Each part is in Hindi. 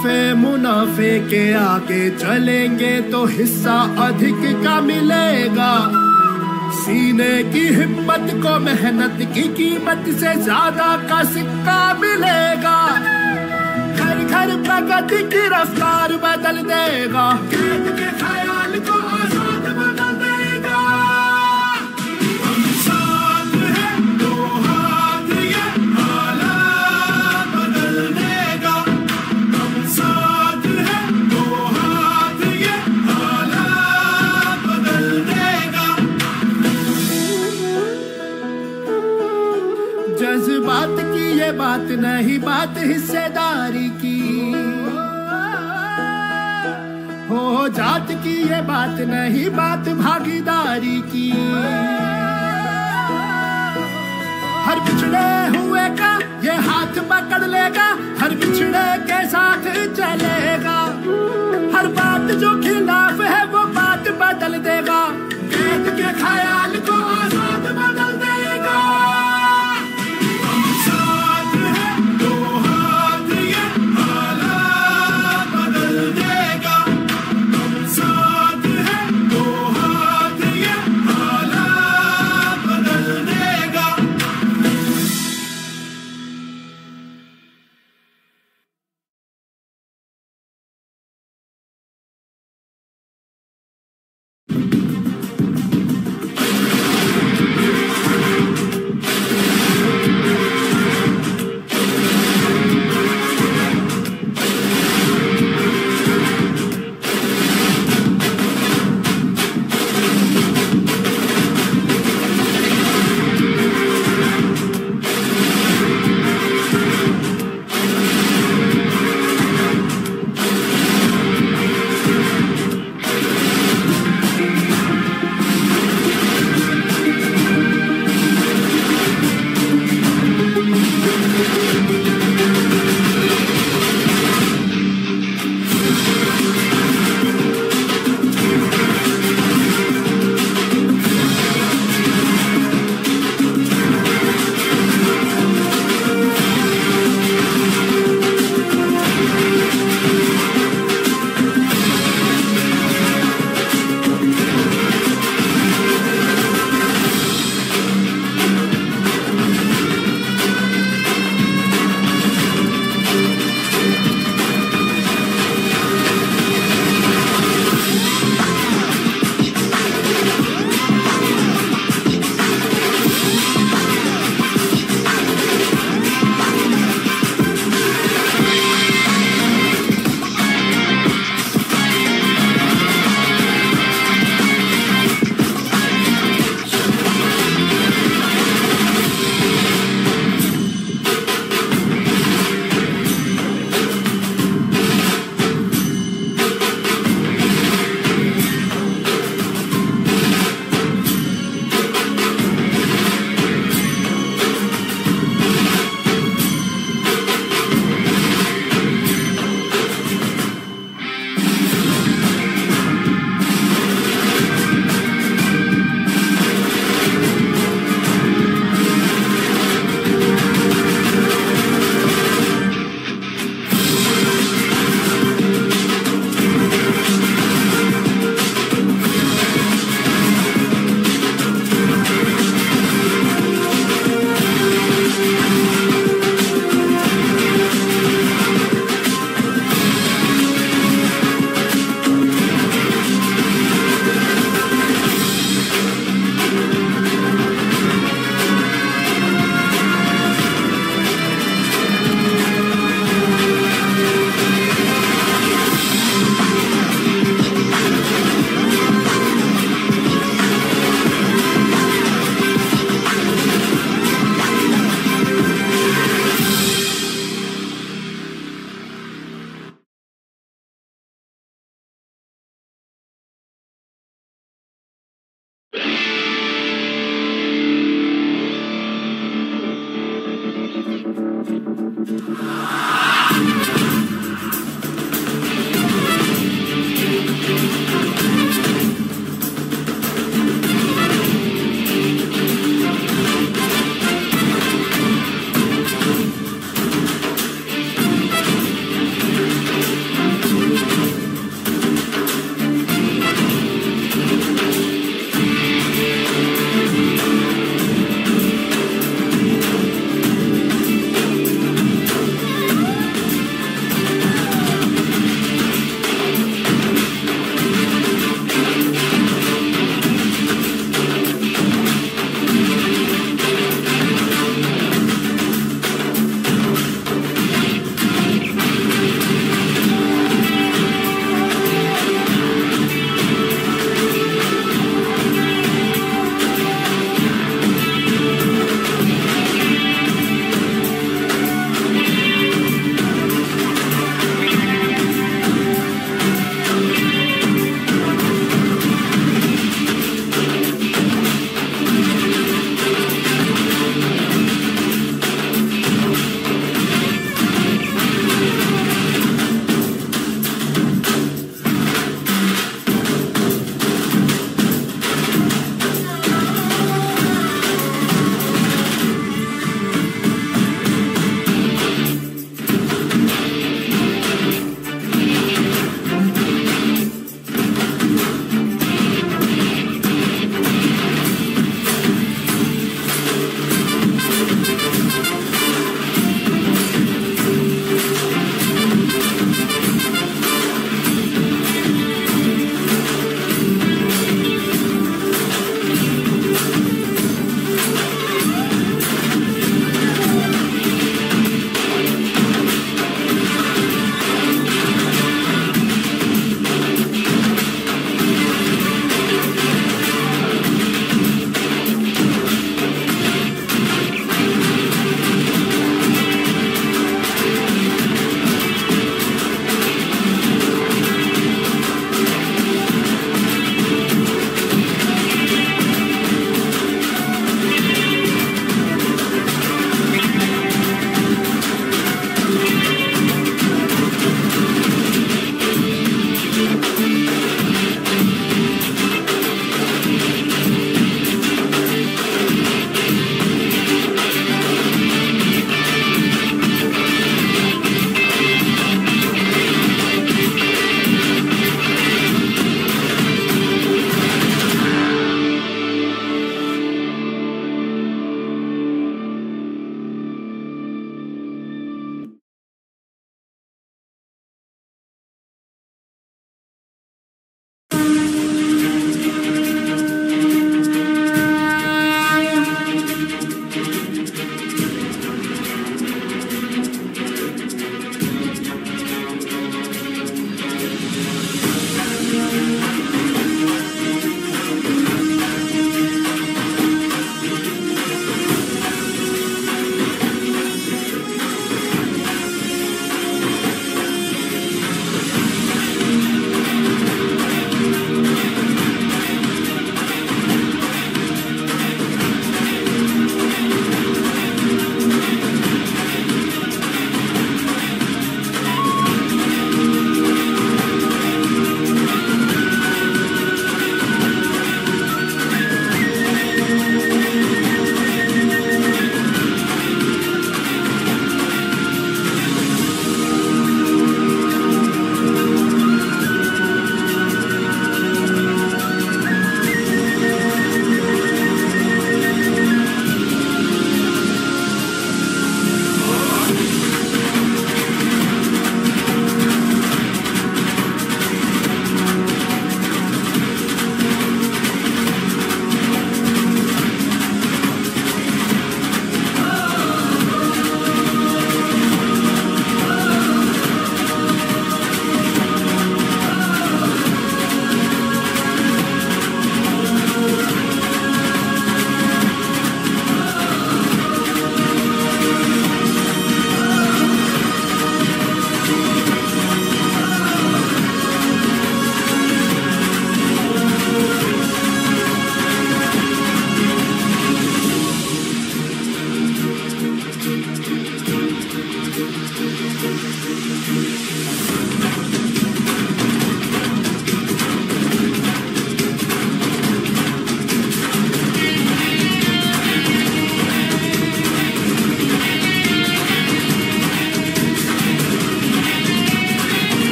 नफे मुनाफे के आगे चलेंगे तो हिस्सा अधिक का मिलेगा। सीने की हिम्मत को, मेहनत की कीमत से ज़्यादा का सिक्का मिलेगा। घर घर प्रगति की रफ्तार बदल देगा। के ख्याल को नहीं बात हिस्सेदारी की। हो जात की ये बात नहीं बात भागीदारी की। हर पिछड़े हुए का ये हाथ पकड़ लेगा, हर पिछड़े के साथ चलेगा। हर बात जो खिलाफ है you.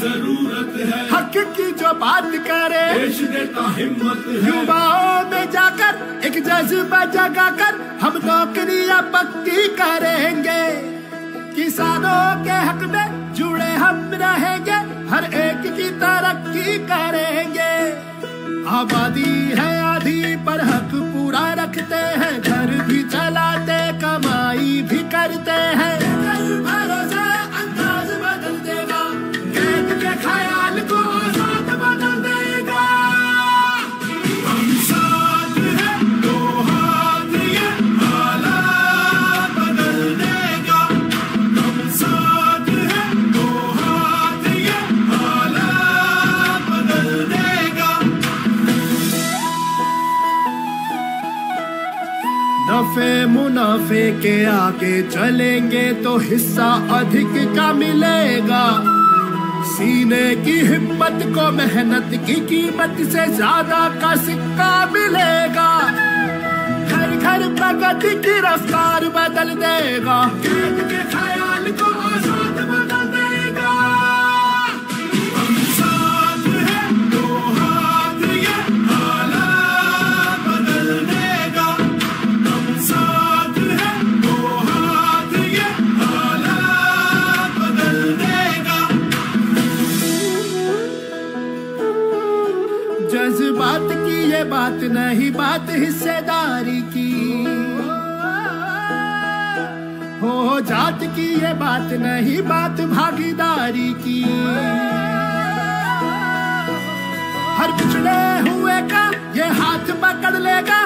ज़रूरत है। हक की जो बात करे देश देता हिम्मत है। युवाओं में जाकर एक जज्बा जगा कर हम नौकरियाँ पक्की करेंगे। किसानों के हक में जुड़े हम रहेंगे हर एक की तरक्की करेंगे। आबादी है आधी पर हक पूरा रखते हैं घर भी नफे मुनाफे के आगे चलेंगे तो हिस्सा अधिक का मिलेगा। सीने की हिम्मत को, मेहनत की कीमत से ज़्यादा का सिक्का मिलेगा। घर घर प्रगति की रफ्तार बदल देगा। के ख्याल को आज़ाद बात नहीं, बात हिस्सेदारी की। हो जात की ये बात नहीं, बात भागीदारी की। हर पिछड़े हुए का ये हाथ पकड़ लेगा